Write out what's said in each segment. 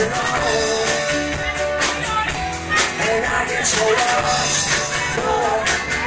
and home And I get so lost for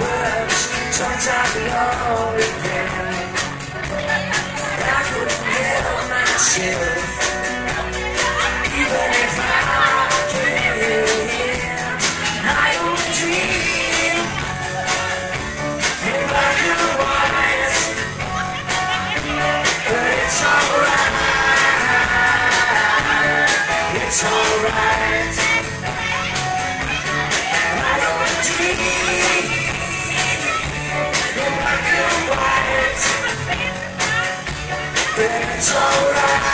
words Sometimes lonely again I couldn't hear myself It's alright.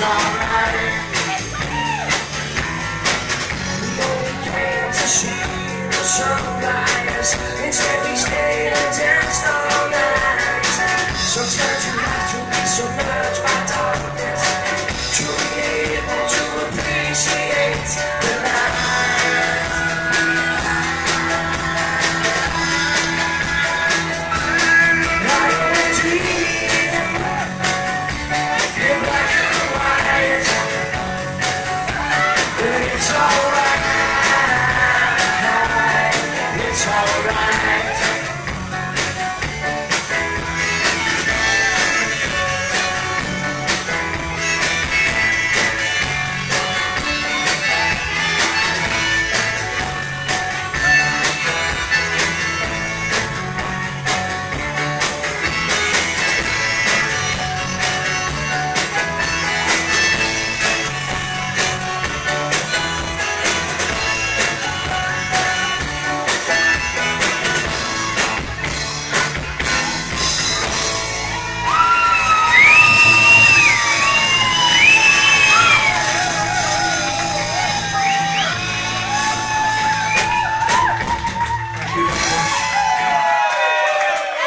It's alright. No dreams to see the sunrise. instead.